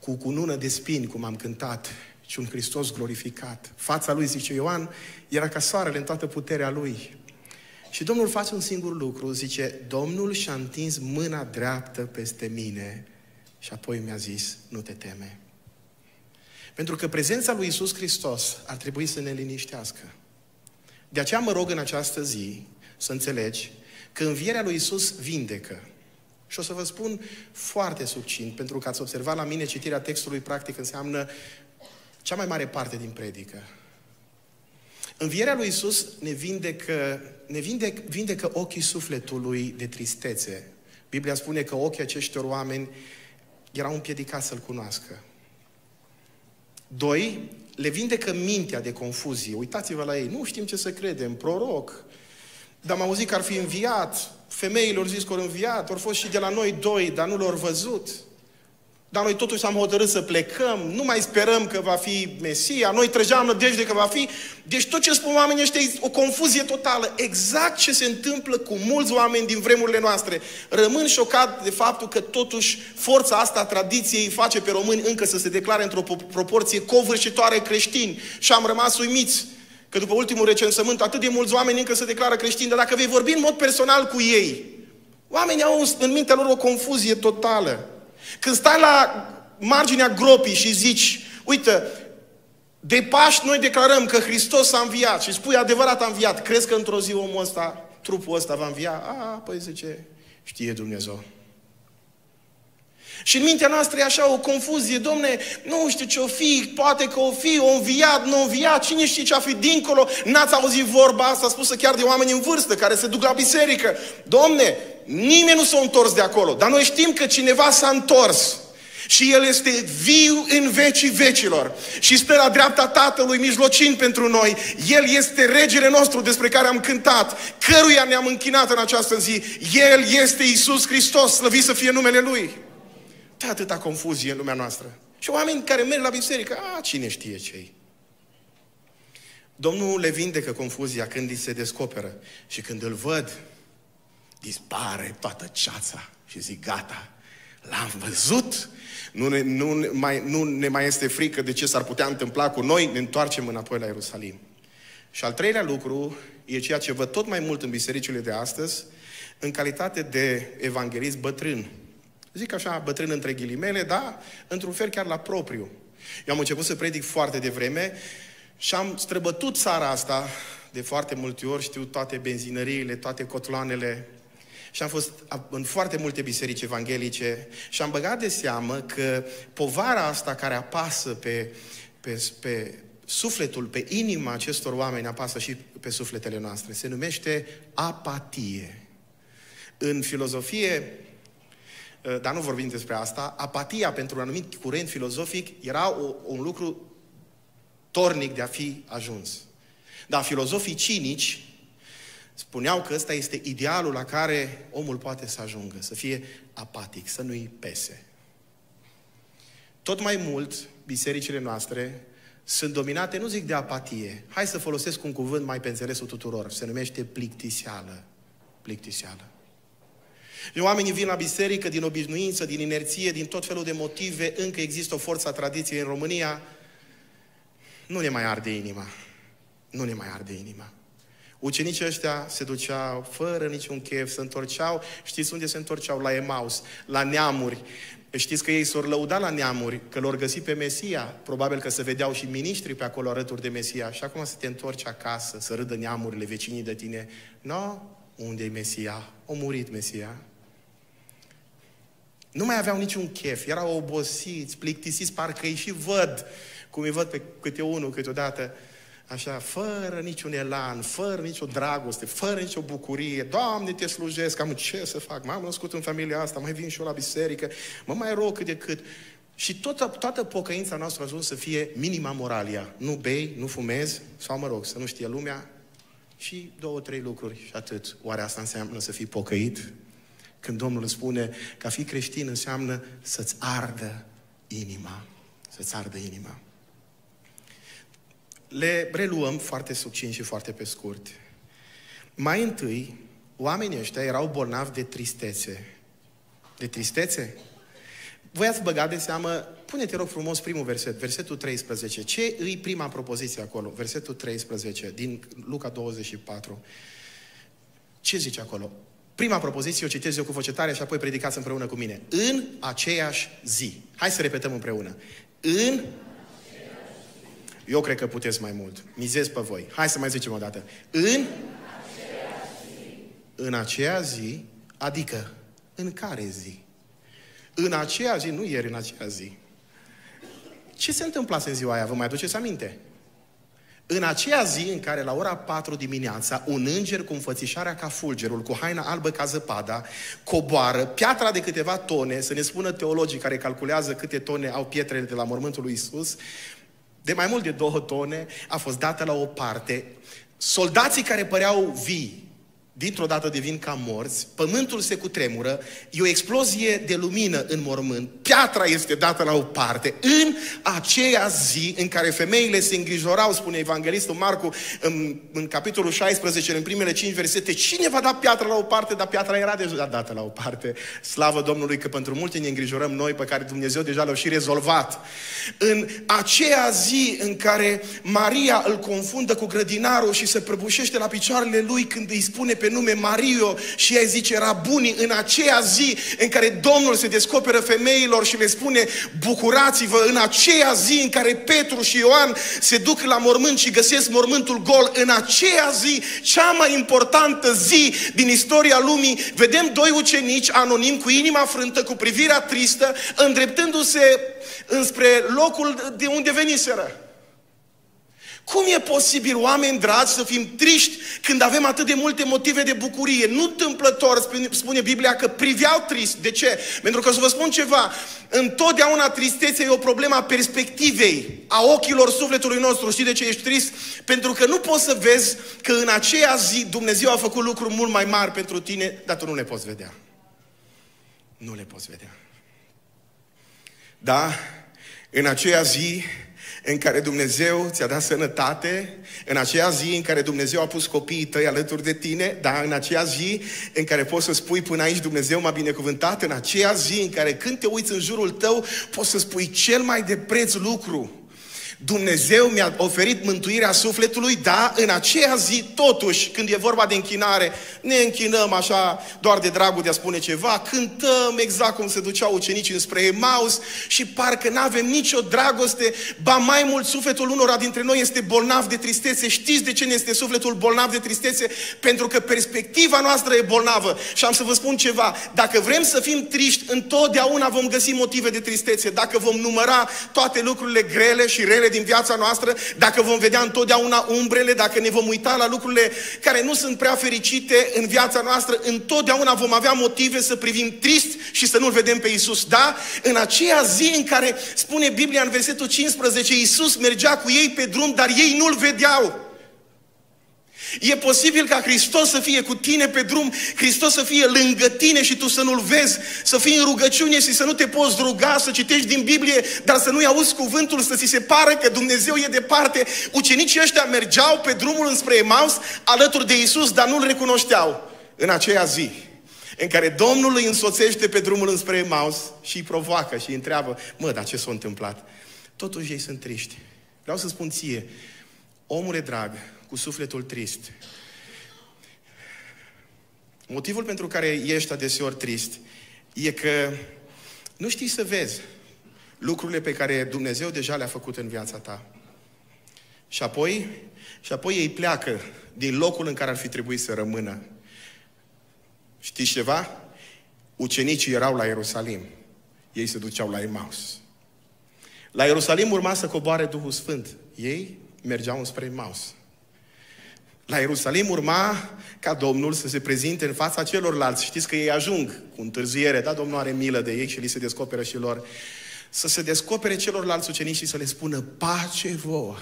cu cunună de spini, cum am cântat, ci un Hristos glorificat. Fața lui, zice Ioan, era ca soarele în toată puterea lui. Și Domnul face un singur lucru, zice, Domnul și-a întins mâna dreaptă peste mine și apoi mi-a zis, nu te teme. Pentru că prezența lui Isus Hristos ar trebui să ne liniștească. De aceea mă rog în această zi să înțelegi că învierea lui Isus vindecă. Și o să vă spun foarte succint, pentru că ați observat la mine citirea textului practic înseamnă cea mai mare parte din predică. Învierea lui Isus ne vindecă, ne vindecă, vindecă ochii sufletului de tristețe. Biblia spune că ochii acestor oameni erau împiedicați să-L cunoască. Doi, le vindecă mintea de confuzie. Uitați-vă la ei, nu știm ce să credem, proroc. Dar am auzit că ar fi înviat, femeilor zis că au înviat, au fost și de la noi doi, dar nu l-au văzut. Dar noi totuși am hotărât să plecăm, nu mai sperăm că va fi Mesia, noi trăgeam nădejde că va fi. Deci tot ce spun oamenii ăștia e o confuzie totală. Exact ce se întâmplă cu mulți oameni din vremurile noastre. Rămân șocat de faptul că totuși forța asta a tradiției face pe români încă să se declare într-o proporție covârșitoare creștini. Și am rămas uimiți că după ultimul recensământ atât de mulți oameni încă se declară creștini, dar dacă vei vorbi în mod personal cu ei, oamenii au în mintea lor o confuzie totală. Când stai la marginea gropii și zici, uite, de Paști noi declarăm că Hristos a înviat și spui adevărat a înviat, crezi că într-o zi omul ăsta, trupul ăsta va învia? A, păi zice, știe Dumnezeu. Și în mintea noastră e așa o confuzie, domne, nu știu ce o fi, poate că o fi, o înviat, nu o înviat, cine știe ce a fi dincolo, n-ați auzit vorba asta spusă chiar de oameni în vârstă care se duc la biserică. Domne, nimeni nu s-a întors de acolo, dar noi știm că cineva s-a întors. Și El este viu în vecii vecilor. Și stă la dreapta Tatălui mijlocind pentru noi. El este regele nostru despre care am cântat, căruia ne-am închinat în această zi. El este Isus Hristos, slăvit să fie numele Lui. De atâta confuzie în lumea noastră. Și oameni care merg la biserică, a, cine știe ce Domnul le vindecă confuzia când îi se descoperă. Și când îl văd, dispare toată ceața și zic, gata, l-am văzut, nu ne, nu, mai, nu ne mai este frică de ce s-ar putea întâmpla cu noi, ne întoarcem înapoi la Ierusalim. Și al treilea lucru e ceea ce văd tot mai mult în bisericile de astăzi, în calitate de evanghelist bătrân. Zic așa, bătrân între ghilimele, dar într-un fel chiar la propriu. Eu am început să predic foarte devreme și am străbătut țara asta de foarte multe ori, știu toate benzinăriile, toate cotloanele și am fost în foarte multe biserici evanghelice și am băgat de seamă că povara asta care apasă pe, pe, pe sufletul, pe inima acestor oameni apasă și pe sufletele noastre. Se numește apatie. În filozofie Eh, dar nu vorbim despre asta, apatia pentru un anumit curent filozofic era o, un lucru tornic de a fi ajuns. Dar filozofii cinici spuneau că ăsta este idealul la care omul poate să ajungă, să fie apatic, să nu-i pese. Tot mai mult, bisericile noastre sunt dominate, nu zic de apatie, hai să folosesc un cuvânt mai pe înțelesul tuturor, se numește plictiseală. Plictiseală. Și oamenii vin la biserică din obișnuință, din inerție, din tot felul de motive, încă există o forță a tradiției în România, nu ne mai arde inima. Nu ne mai arde inima. Ucenicii ăștia se duceau fără niciun chef, se întorceau, știți unde se întorceau? La Emaus, la neamuri. Știți că ei s-au lăudat la neamuri, că l-au găsit pe Mesia. Probabil că se vedeau și miniștri pe acolo alături de Mesia. Și acum să te întorci acasă, să râdă neamurile, vecinii de tine. No, unde e Mesia? A murit Mesia. Nu mai aveau niciun chef, erau obosiți, plictisiți, parcă îi și văd, cum îi văd pe câte unul câteodată, așa, fără niciun elan, fără nicio dragoste, fără nicio bucurie. Doamne, te slujesc, am ce să fac? M-am născut în familia asta, mai vin și eu la biserică, mă mai rog cât de cât. Și toată, toată pocăința noastră a ajuns să fie minima moralia. Nu bei, nu fumezi, sau mă rog, să nu știe lumea. Și două, trei lucruri și atât. Oare asta înseamnă să fii pocăit? Când Domnul spune că a fi creștin înseamnă să-ți ardă inima. Să-ți ardă inima. Le reluăm foarte succint și foarte pe scurt. Mai întâi, oamenii ăștia erau bolnavi de tristețe. De tristețe? Voi ați băgat de seamă, pune-te rog frumos primul verset, versetul 13. Ce îi prima propoziție acolo? Versetul 13 din Luca 24. Ce zice acolo? Prima propoziție o citez eu cu voce tare și apoi predicați împreună cu mine. În aceeași zi. Hai să repetăm împreună. În eu cred că puteți mai mult. Mizez pe voi. Hai să mai zicem o dată. În în aceea zi, adică în care zi? În aceea zi, nu ieri, în aceea zi. Ce se întâmplase în ziua aia? Vă mai aduceți aminte? În aceea zi în care la ora 4 dimineața un înger cu înfățișarea ca fulgerul, cu haina albă ca zăpada, coboară piatra de câteva tone, să ne spună teologii care calculează câte tone au pietrele de la mormântul lui Isus, de mai mult de două tone, a fost dată la o parte. Soldații care păreau vii, dintr-o dată devin ca morți, pământul se cutremură, e o explozie de lumină în mormânt, piatra este dată la o parte, în aceea zi în care femeile se îngrijorau, spune Evanghelistul Marcu în, în capitolul 16, în primele 5 versete, cine va da piatra la o parte, dar piatra era deja dată la o parte. Slavă Domnului că pentru multe ne îngrijorăm noi, pe care Dumnezeu deja le-a și rezolvat. În aceea zi în care Maria îl confundă cu grădinarul și se prăbușește la picioarele lui când îi spune pe nume Mario și ea zice Rabuni în aceea zi în care Domnul se descoperă femeilor și le spune bucurați-vă în aceea zi în care Petru și Ioan se duc la mormânt și găsesc mormântul gol în aceea zi, cea mai importantă zi din istoria lumii, vedem doi ucenici anonim cu inima frântă, cu privirea tristă, îndreptându-se înspre locul de unde veniseră. Cum e posibil, oameni dragi, să fim triști când avem atât de multe motive de bucurie? Nu întâmplător spune Biblia că priveau trist. De ce? Pentru că să vă spun ceva, întotdeauna tristețea e o problemă a perspectivei, a ochilor sufletului nostru. Știi de ce ești trist? Pentru că nu poți să vezi că în aceea zi Dumnezeu a făcut lucruri mult mai mari pentru tine, dar tu nu le poți vedea. Nu le poți vedea. Da? În aceea zi în care Dumnezeu ți-a dat sănătate, în aceea zi în care Dumnezeu a pus copiii tăi alături de tine, dar în aceea zi în care poți să spui până aici Dumnezeu m-a binecuvântat, în aceea zi în care când te uiți în jurul tău poți să spui cel mai de preț lucru Dumnezeu mi-a oferit mântuirea sufletului, da, în aceea zi, totuși, când e vorba de închinare, ne închinăm așa doar de dragul de a spune ceva, cântăm exact cum se duceau ucenicii înspre Emaus și parcă nu avem nicio dragoste, ba mai mult sufletul unora dintre noi este bolnav de tristețe. Știți de ce ne este sufletul bolnav de tristețe? Pentru că perspectiva noastră e bolnavă. Și am să vă spun ceva, dacă vrem să fim triști, întotdeauna vom găsi motive de tristețe. Dacă vom număra toate lucrurile grele și rele din viața noastră, dacă vom vedea întotdeauna umbrele, dacă ne vom uita la lucrurile care nu sunt prea fericite în viața noastră, întotdeauna vom avea motive să privim trist și să nu-L vedem pe Isus. Da? În aceea zi în care spune Biblia în versetul 15, Isus mergea cu ei pe drum, dar ei nu-L vedeau. E posibil ca Hristos să fie cu tine pe drum, Hristos să fie lângă tine și tu să nu-L vezi, să fii în rugăciune și să nu te poți ruga, să citești din Biblie, dar să nu-i auzi cuvântul, să ți se pare că Dumnezeu e departe. Ucenicii ăștia mergeau pe drumul înspre Emaus alături de Isus, dar nu-L recunoșteau în aceea zi în care Domnul îi însoțește pe drumul înspre Emaus și îi provoacă și îi întreabă, mă, dar ce s-a întâmplat? Totuși ei sunt triști. Vreau să spun ție, omule drag, cu sufletul trist. Motivul pentru care ești adeseori trist e că nu știi să vezi lucrurile pe care Dumnezeu deja le-a făcut în viața ta. Și apoi, și apoi ei pleacă din locul în care ar fi trebuit să rămână. Știți ceva? Ucenicii erau la Ierusalim. Ei se duceau la Emaus. La Ierusalim urma să coboare Duhul Sfânt. Ei mergeau spre Emaus. La Ierusalim urma ca Domnul să se prezinte în fața celorlalți. Știți că ei ajung cu întârziere, da? Domnul are milă de ei și li se descoperă și lor. Să se descopere celorlalți ucenici și să le spună pace vouă.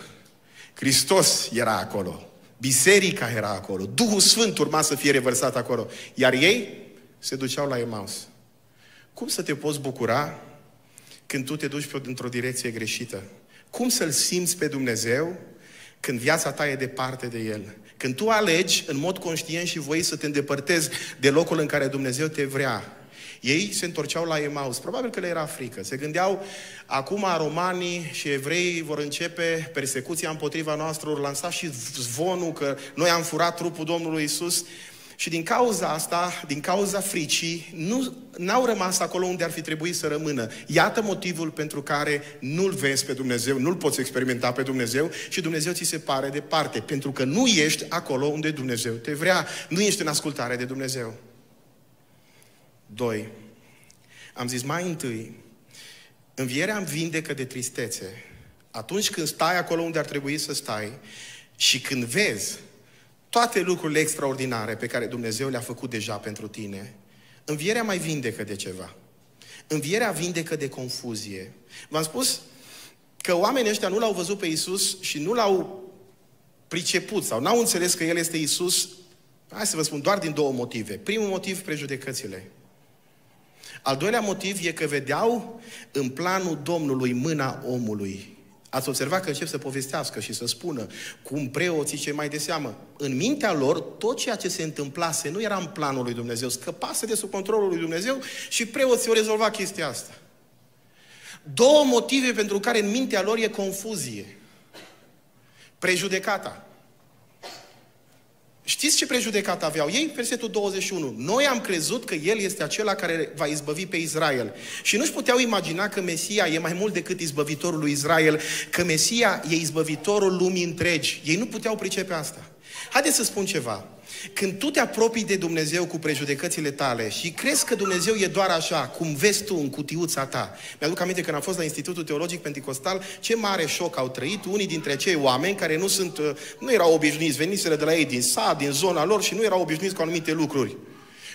Hristos era acolo. Biserica era acolo. Duhul Sfânt urma să fie revărsat acolo. Iar ei se duceau la Emaus. Cum să te poți bucura când tu te duci pe într-o direcție greșită? Cum să-L simți pe Dumnezeu când viața ta e departe de El? Când tu alegi în mod conștient și voi să te îndepărtezi de locul în care Dumnezeu te vrea, ei se întorceau la Emaus. Probabil că le era frică. Se gândeau, acum romanii și evrei vor începe persecuția împotriva noastră, vor lansa și zvonul că noi am furat trupul Domnului Isus. Și din cauza asta, din cauza fricii, nu, n-au rămas acolo unde ar fi trebuit să rămână. Iată motivul pentru care nu-L vezi pe Dumnezeu, nu-L poți experimenta pe Dumnezeu și Dumnezeu ți se pare departe. Pentru că nu ești acolo unde Dumnezeu te vrea. Nu ești în ascultare de Dumnezeu. Doi. Am zis mai întâi, învierea îmi vindecă de tristețe. Atunci când stai acolo unde ar trebui să stai și când vezi toate lucrurile extraordinare pe care Dumnezeu le-a făcut deja pentru tine, învierea mai vindecă de ceva. Învierea vindecă de confuzie. V-am spus că oamenii ăștia nu l-au văzut pe Isus și nu l-au priceput sau n-au înțeles că El este Isus. Hai să vă spun, doar din două motive. Primul motiv, prejudecățile. Al doilea motiv e că vedeau în planul Domnului mâna omului. Ați observat că încep să povestească și să spună cum preoții cei mai de seamă. În mintea lor, tot ceea ce se întâmplase nu era în planul lui Dumnezeu, scăpase de sub controlul lui Dumnezeu și preoții au rezolvat chestia asta. Două motive pentru care în mintea lor e confuzie. Prejudecata. Știți ce prejudecat aveau ei? Versetul 21. Noi am crezut că El este acela care va izbăvi pe Israel. Și nu-și puteau imagina că Mesia e mai mult decât izbăvitorul lui Israel, că Mesia e izbăvitorul lumii întregi. Ei nu puteau pricepe asta. Haideți să spun ceva. Când tu te apropii de Dumnezeu cu prejudecățile tale și crezi că Dumnezeu e doar așa, cum vezi tu în cutiuța ta. Mi-aduc aminte când am fost la Institutul Teologic Pentecostal, ce mare șoc au trăit unii dintre cei oameni care nu sunt, uh, nu erau obișnuiți, veniseră de la ei din sat, din zona lor și nu erau obișnuiți cu anumite lucruri.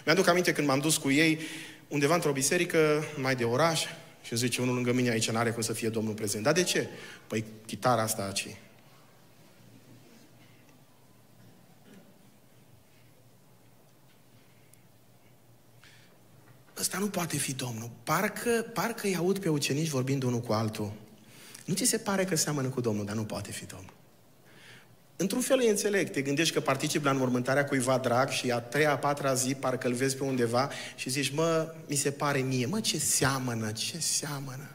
Mi-aduc aminte când m-am dus cu ei undeva într-o biserică mai de oraș și zice unul lângă mine aici n-are cum să fie Domnul prezent. Dar de ce? Păi chitara asta aici. Ăsta nu poate fi Domnul. Parcă, parcă îi aud pe ucenici vorbind unul cu altul. Nu ți se pare că seamănă cu Domnul, dar nu poate fi Domnul. Într-un fel îi înțeleg. Te gândești că participi la înmormântarea cuiva drag și a treia, a patra zi parcă îl vezi pe undeva și zici, mă, mi se pare mie, mă, ce seamănă, ce seamănă.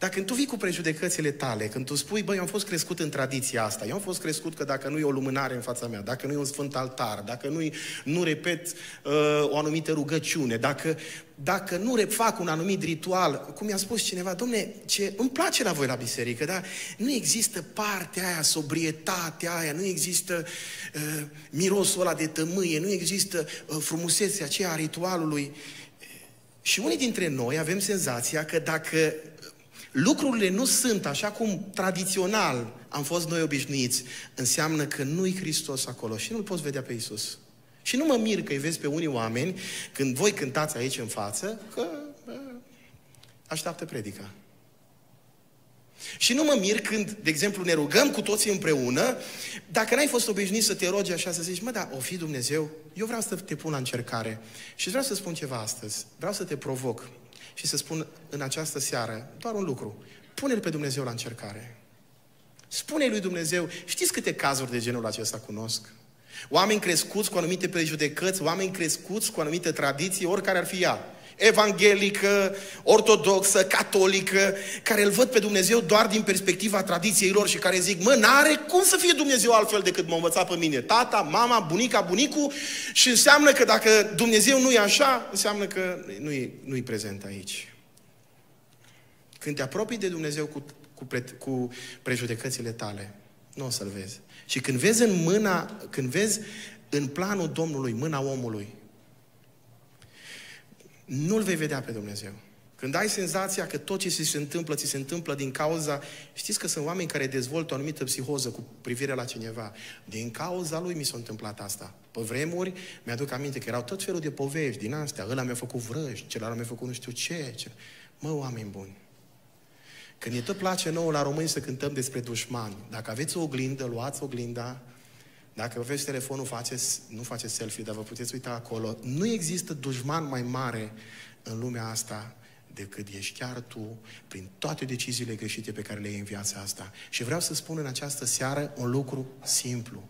Dar când tu vii cu prejudecățile tale, când tu spui, băi, eu am fost crescut în tradiția asta, eu am fost crescut că dacă nu e o lumânare în fața mea, dacă nu e un sfânt altar, dacă nu, nu repet uh, o anumită rugăciune, dacă, dacă nu fac un anumit ritual, cum mi-a spus cineva, domne, ce îmi place la voi la biserică, dar nu există partea aia, sobrietatea aia, nu există uh, mirosul ăla de tămâie, nu există uh, frumusețea aceea a ritualului. Și unii dintre noi avem senzația că dacă lucrurile nu sunt așa cum tradițional am fost noi obișnuiți, înseamnă că nu-i Hristos acolo și nu-L poți vedea pe Isus. Și nu mă mir că îi vezi pe unii oameni, când voi cântați aici în față, că așteaptă predica. Și nu mă mir când, de exemplu, ne rugăm cu toții împreună, dacă n-ai fost obișnuit să te rogi așa, să zici, mă, da, o fi Dumnezeu, eu vreau să te pun la încercare. Și vreau să spun ceva astăzi. Vreau să te provoc și să spun în această seară doar un lucru. Pune-L pe Dumnezeu la încercare. Spune lui Dumnezeu, știți câte cazuri de genul acesta cunosc? Oameni crescuți cu anumite prejudecăți, oameni crescuți cu anumite tradiții, oricare ar fi ea. Evanghelică, ortodoxă, catolică, care îl văd pe Dumnezeu doar din perspectiva tradiției lor și care zic, mă, n-are cum să fie Dumnezeu altfel decât m-a învățat pe mine. Tata, mama, bunica, bunicul și înseamnă că dacă Dumnezeu nu e așa, înseamnă că nu e, nu e prezent aici. Când te apropii de Dumnezeu cu, cu, pre, cu prejudecățile tale, nu o să-L vezi. Și când vezi în mâna, când vezi în planul Domnului, mâna omului, nu-L vei vedea pe Dumnezeu. Când ai senzația că tot ce ți se întâmplă, ți se întâmplă din cauza... Știți că sunt oameni care dezvoltă o anumită psihoză cu privire la cineva. Din cauza lui mi s-a întâmplat asta. Pe vremuri, mi-aduc aminte că erau tot felul de povești din astea. Ăla mi-a făcut vrăji, celălalt mi-a făcut nu știu ce. ce. Mă, oameni buni, când ne tot place nouă la români să cântăm despre dușmani, dacă aveți o oglindă, luați oglinda, dacă aveți telefonul, faceți, nu faceți selfie, dar vă puteți uita acolo. Nu există dușman mai mare în lumea asta decât ești chiar tu prin toate deciziile greșite pe care le ai în viața asta. Și vreau să spun în această seară un lucru simplu.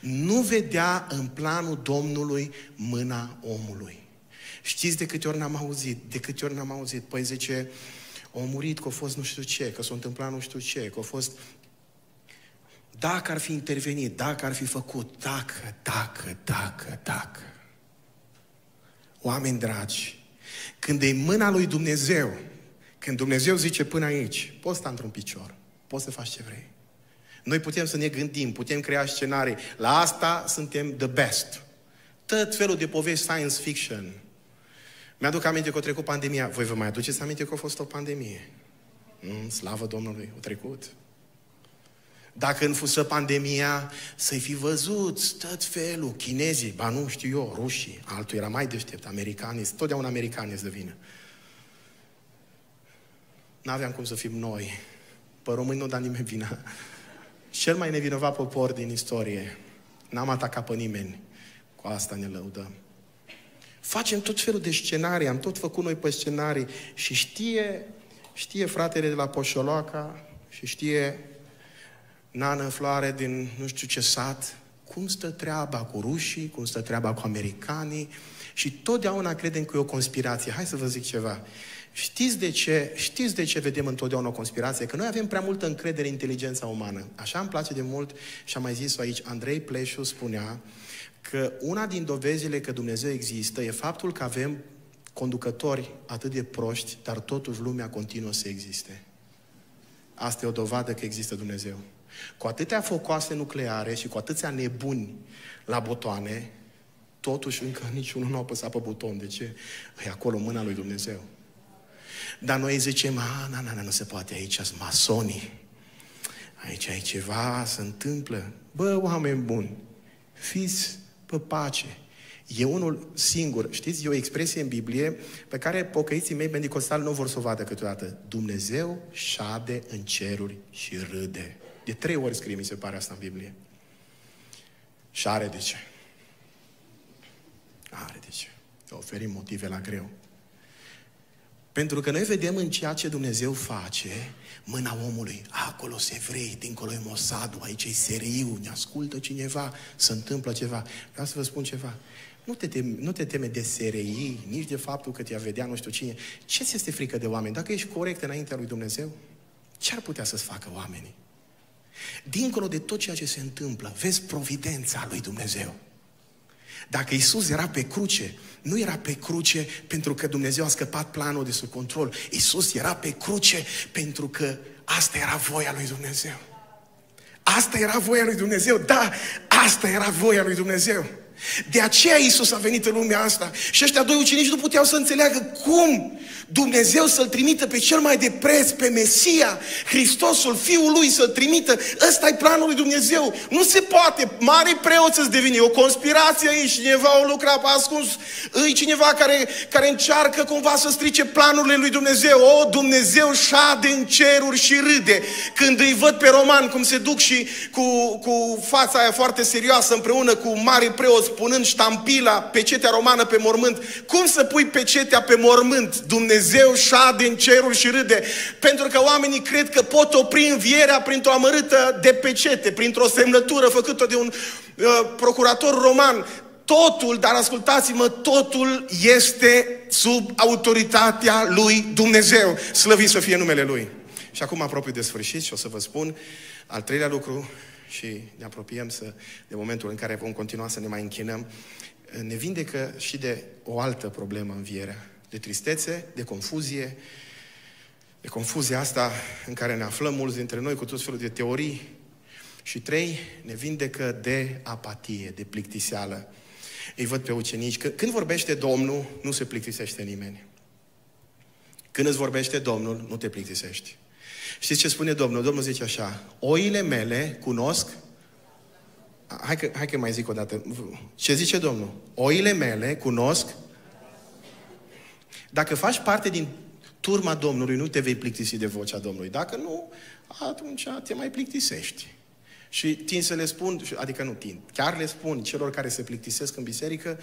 Nu vedea în planul Domnului mâna omului. Știți de câte ori n-am auzit? De câte ori n-am auzit? Păi zice, a murit, că a fost nu știu ce, că s-a întâmplat nu știu ce, că a fost... Dacă ar fi intervenit, dacă ar fi făcut, dacă, dacă, dacă, dacă. Oameni dragi, când e mâna lui Dumnezeu, când Dumnezeu zice până aici, poți sta într-un picior, poți să faci ce vrei. Noi putem să ne gândim, putem crea scenarii. La asta suntem the best. Tot felul de povești science fiction, mi-aduc aminte că a trecut pandemia. Voi vă mai aduceți aminte că a fost o pandemie? Mm, slavă Domnului, a trecut. Dacă înfusă pandemia, să-i fi văzut tot felul, chinezii, ba nu știu eu, rușii, altul era mai deștept, americanii, totdeauna americanii să vină. N-aveam cum să fim noi. Pe români nu da nimeni vina. Cel mai nevinovat popor din istorie. N-am atacat pe nimeni. Cu asta ne lăudăm. Facem tot felul de scenarii, am tot făcut noi pe scenarii și știe, știe fratele de la Poșoloaca și știe Nană Floare din nu știu ce sat, cum stă treaba cu rușii, cum stă treaba cu americanii și totdeauna credem că e o conspirație. Hai să vă zic ceva. Știți de ce, știți de ce vedem întotdeauna o conspirație? Că noi avem prea multă încredere în inteligența umană. Așa îmi place de mult și am mai zis-o aici. Andrei Pleșu spunea că una din dovezile că Dumnezeu există e faptul că avem conducători atât de proști, dar totuși lumea continuă să existe. Asta e o dovadă că există Dumnezeu. Cu atâtea focoase nucleare și cu atâția nebuni la butoane, totuși încă niciunul nu a apăsat pe buton. De ce? E acolo mâna lui Dumnezeu. Dar noi zicem, a, na, na, na, nu se poate, aici sunt masonii. Aici ai ceva, se întâmplă. Bă, oameni buni, fiți pe pace. E unul singur. Știți, e o expresie în Biblie pe care pocăiții mei bendicostali nu vor să o vadă câteodată. Dumnezeu șade în ceruri și râde. De trei ori scrie, mi se pare asta în Biblie. Și are de ce. Are de ce. Oferim motive la greu. Pentru că noi vedem în ceea ce Dumnezeu face mâna omului. Acolo se vrei, dincolo e Mossadul, aici e seriu, ne ascultă cineva, se întâmplă ceva. Vreau să vă spun ceva. Nu te, teme, nu te teme de SRI, nici de faptul că te-a vedea nu știu cine. Ce ți este frică de oameni? Dacă ești corect înaintea lui Dumnezeu, ce ar putea să-ți facă oamenii? Dincolo de tot ceea ce se întâmplă, vezi providența lui Dumnezeu. Dacă Isus era pe cruce, nu era pe cruce pentru că Dumnezeu a scăpat planul de sub control. Isus era pe cruce pentru că asta era voia lui Dumnezeu. Asta era voia lui Dumnezeu. Da, asta era voia lui Dumnezeu. De aceea Isus a venit în lumea asta. Și ăștia doi ucenici nu puteau să înțeleagă cum Dumnezeu să-L trimită pe cel mai de preț, pe Mesia, Hristosul, Fiul Lui să-L trimită. Ăsta e planul lui Dumnezeu. Nu se poate. Mare preot să-ți devine. o conspirație aici. Cineva o lucra pe ascuns. E cineva care, care încearcă cumva să strice planurile lui Dumnezeu. O, Dumnezeu șade în ceruri și râde. Când îi văd pe roman cum se duc și cu, cu fața aia foarte serioasă împreună cu mari preoți punând ștampila, pecetea romană pe mormânt. Cum să pui pecetea pe mormânt? Dumnezeu șade în cerul și râde. Pentru că oamenii cred că pot opri învierea printr-o amărâtă de pecete, printr-o semnătură făcută de un uh, procurator roman. totul, dar ascultați-mă, totul este sub autoritatea lui Dumnezeu. Slăvit să fie numele Lui. Și acum apropiu de sfârșit și o să vă spun al treilea lucru și ne apropiem să, de momentul în care vom continua să ne mai închinăm. Ne vindecă și de o altă problemă învierea. De tristețe, de confuzie, de confuzia asta în care ne aflăm mulți dintre noi cu tot felul de teorii. Și trei, ne vindecă de apatie, de plictiseală. Îi văd pe ucenici că când vorbește Domnul, nu se plictisește nimeni. Când îți vorbește Domnul, nu te plictisești. Știți ce spune Domnul? Domnul zice așa, oile mele cunosc Hai că, hai că mai zic o dată. Ce zice Domnul? Oile mele cunosc dacă faci parte din turma Domnului, nu te vei plictisi de vocea Domnului. Dacă nu, atunci te mai plictisești. Și tin să le spun, adică nu tin, chiar le spun celor care se plictisesc în biserică,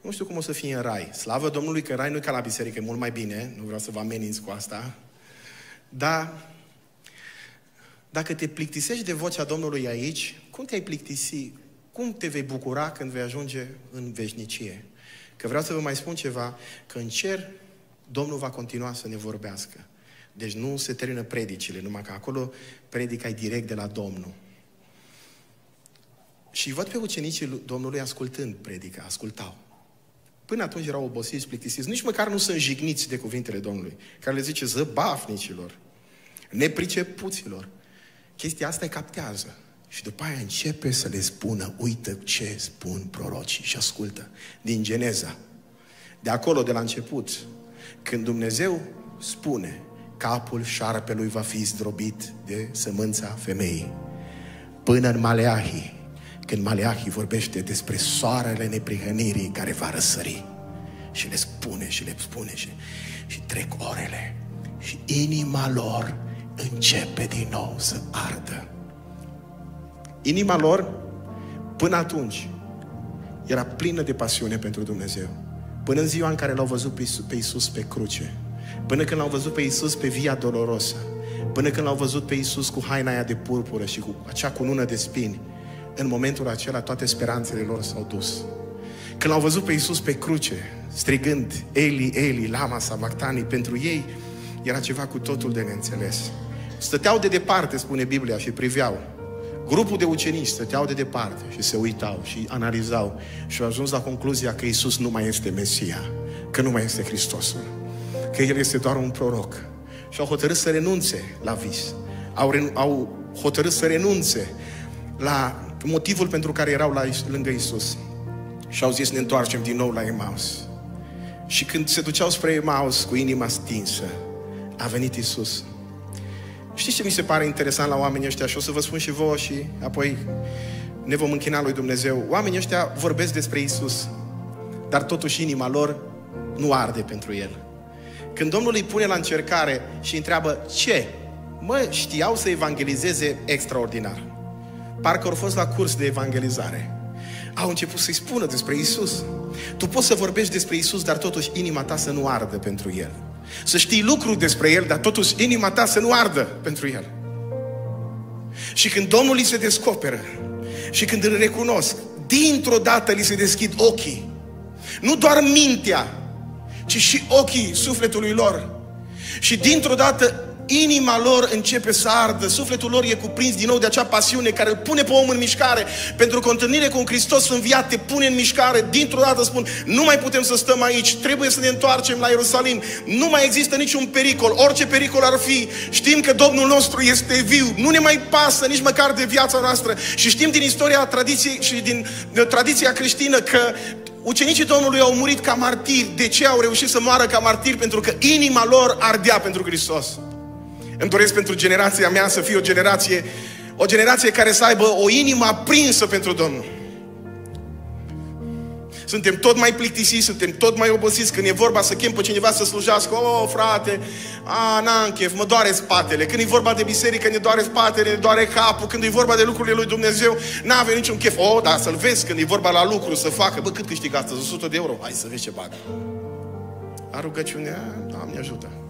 nu știu cum o să fie în rai. Slavă Domnului că în rai nu e ca la biserică, e mult mai bine, nu vreau să vă ameninț cu asta. Dar dacă te plictisești de vocea Domnului aici, cum te-ai plictisi? Cum te vei bucura când vei ajunge în veșnicie? Că vreau să vă mai spun ceva, că în cer Domnul va continua să ne vorbească. Deci nu se termină predicile, numai că acolo predica direct de la Domnul. Și văd pe ucenicii Domnului ascultând predica, ascultau. Până atunci erau obosiți, plictisiți, nici măcar nu sunt jigniți de cuvintele Domnului, care le zice zăbafnicilor, nepricepuților. Chestia asta îi captează. Și după aia începe să le spună, uită ce spun prorocii și ascultă. Din Geneza. De acolo, de la început, când Dumnezeu spune, capul șarpelui va fi zdrobit de sămânța femeii. Până în Maleahi, când Maleahi vorbește despre soarele neprihănirii care va răsări. Și le spune și le spune și, și trec orele. Și inima lor începe din nou să ardă. Inima lor, până atunci, era plină de pasiune pentru Dumnezeu. Până în ziua în care l-au văzut pe Iisus pe cruce. Până când l-au văzut pe Iisus pe Via Dolorosa. Până când l-au văzut pe Iisus cu haina aia de purpură și cu acea cunună de spini. În momentul acela toate speranțele lor s-au dus. Când l-au văzut pe Iisus pe cruce, strigând Eli, Eli, lama sabactani, pentru ei era ceva cu totul de neînțeles. Stăteau de departe, spune Biblia, și priveau. Grupul de ucenici stăteau de departe și se uitau și analizau și au ajuns la concluzia că Isus nu mai este Mesia, că nu mai este Hristosul, că El este doar un proroc. Și au hotărât să renunțe la vis. Au, au hotărât să renunțe la motivul pentru care erau la, lângă Isus. Și au zis, ne întoarcem din nou la Emaus. Și când se duceau spre Emaus cu inima stinsă, a venit Isus Știți ce mi se pare interesant la oamenii ăștia și o să vă spun și vouă și apoi ne vom închina lui Dumnezeu. Oamenii ăștia vorbesc despre Isus, dar totuși inima lor nu arde pentru El. Când Domnul îi pune la încercare și întreabă ce? Mă, știau să evangelizeze extraordinar. Parcă au fost la curs de evangelizare. Au început să-i spună despre Isus. Tu poți să vorbești despre Isus, dar totuși inima ta să nu ardă pentru El. Să știi lucruri despre El, dar totuși inima ta să nu ardă pentru El. Și când Domnul îi se descoperă și când îl recunosc, dintr-o dată li se deschid ochii. Nu doar mintea, ci și ochii sufletului lor. Și dintr-o dată Inima lor începe să ardă, sufletul lor e cuprins din nou de acea pasiune care îl pune pe om în mișcare. Pentru că o întâlnire cu un Hristos înviat te pune în mișcare. Dintr-o dată spun, nu mai putem să stăm aici, trebuie să ne întoarcem la Ierusalim. Nu mai există niciun pericol, orice pericol ar fi. Știm că Domnul nostru este viu, nu ne mai pasă nici măcar de viața noastră. Și știm din istoria tradiției și din tradiția creștină că Ucenicii Domnului au murit ca martiri. De ce au reușit să moară ca martiri? Pentru că inima lor ardea pentru Hristos. Îmi doresc pentru generația mea să fie o generație, o generație care să aibă o inimă aprinsă pentru Domnul. Suntem tot mai plictisiți, suntem tot mai obosiți când e vorba să chem pe cineva să slujească. Oh, frate, a, n-am chef, mă doare spatele. Când e vorba de biserică, ne doare spatele, ne doare capul. Când e vorba de lucrurile lui Dumnezeu, n-avem niciun chef. Oh, da, să-l vezi când e vorba la lucru, să facă. Bă, cât câștigă astăzi? 100 de euro? Hai să vezi ce bagă. A rugăciunea, Doamne ajută.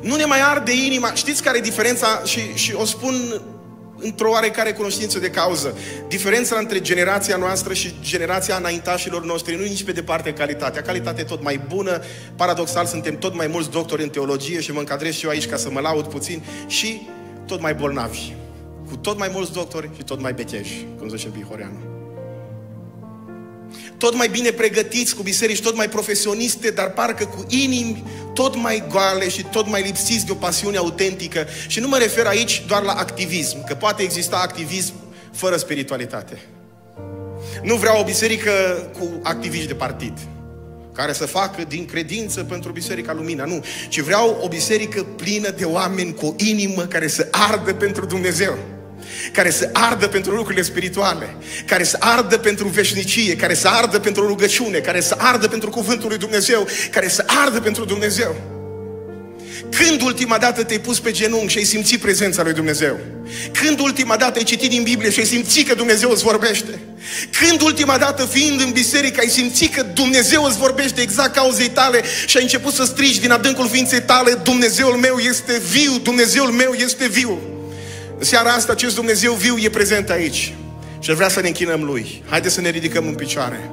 Nu ne mai arde inima. Știți care e diferența? Și, și o spun într-o oarecare cunoștință de cauză. Diferența între generația noastră și generația înaintașilor noștri nu e nici pe departe calitatea. Calitatea e tot mai bună, paradoxal suntem tot mai mulți doctori în teologie și mă încadrez și eu aici ca să mă laud puțin și tot mai bolnavi. Cu tot mai mulți doctori și tot mai becheși, cum zice Bihoreanu. Tot mai bine pregătiți, cu biserici tot mai profesioniste, dar parcă cu inimi tot mai goale și tot mai lipsiți de o pasiune autentică. Și nu mă refer aici doar la activism, că poate exista activism fără spiritualitate. Nu vreau o biserică cu activiști de partid, care să facă din credință pentru Biserica Lumina, nu. Ci vreau o biserică plină de oameni cu o inimă care să ardă pentru Dumnezeu care să ardă pentru lucrurile spirituale, care să ardă pentru veșnicie, care să ardă pentru rugăciune, care să ardă pentru cuvântul lui Dumnezeu, care să ardă pentru Dumnezeu. Când ultima dată te-ai pus pe genunchi și ai simțit prezența lui Dumnezeu? Când ultima dată ai citit din Biblie și ai simțit că Dumnezeu îți vorbește? Când ultima dată fiind în biserică ai simțit că Dumnezeu îți vorbește exact cauzei tale și ai început să strigi din adâncul ființei tale Dumnezeul meu este viu, Dumnezeul meu este viu. În seara asta acest Dumnezeu viu e prezent aici. Și vrea să ne închinăm Lui. Haideți să ne ridicăm în picioare.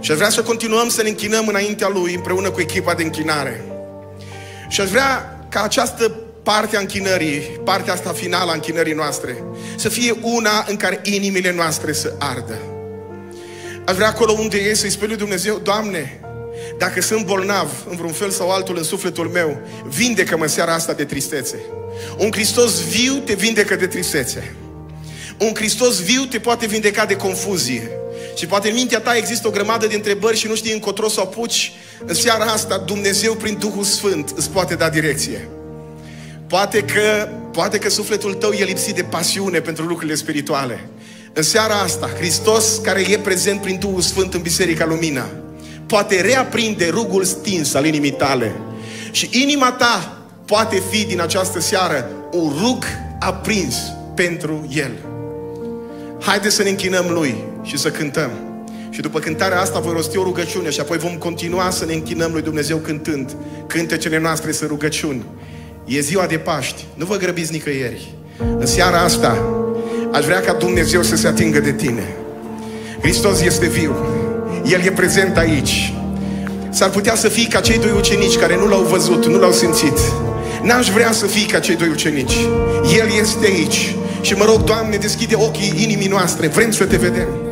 Și aș vrea să continuăm să ne închinăm înaintea Lui împreună cu echipa de închinare. Și aș vrea ca această parte a închinării, partea asta finală a închinării noastre, să fie una în care inimile noastre să ardă. Aș vrea acolo unde e să-i spui lui Dumnezeu, Doamne, dacă sunt bolnav în vreun fel sau altul în sufletul meu, vindecă-mă seara asta de tristețe. Un Hristos viu te vindecă de tristețe. Un Hristos viu te poate vindeca de confuzie. Și poate în mintea ta există o grămadă de întrebări și nu știi încotro să apuci. În seara asta Dumnezeu prin Duhul Sfânt îți poate da direcție. Poate că, poate că sufletul tău e lipsit de pasiune pentru lucrurile spirituale. În seara asta, Hristos care e prezent prin Duhul Sfânt în Biserica Lumina, poate reaprinde rugul stins al inimii tale. Și inima ta poate fi din această seară un rug aprins pentru El. Haideți să ne închinăm Lui și să cântăm. Și după cântarea asta voi rosti o rugăciune și apoi vom continua să ne închinăm lui Dumnezeu cântând cântecele noastre să rugăciuni. E ziua de Paști, nu vă grăbiți nicăieri. În seara asta aș vrea ca Dumnezeu să se atingă de tine. Hristos este viu. El e prezent aici. S-ar putea să fii ca cei doi ucenici care nu l-au văzut, nu l-au simțit. N-aș vrea să fii ca cei doi ucenici. El este aici. Și mă rog, Doamne, deschide ochii inimii noastre. Vrem să te vedem.